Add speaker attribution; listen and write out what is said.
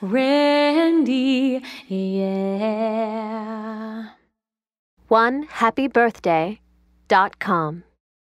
Speaker 1: Randy. Yeah.
Speaker 2: One happy birthday dot com.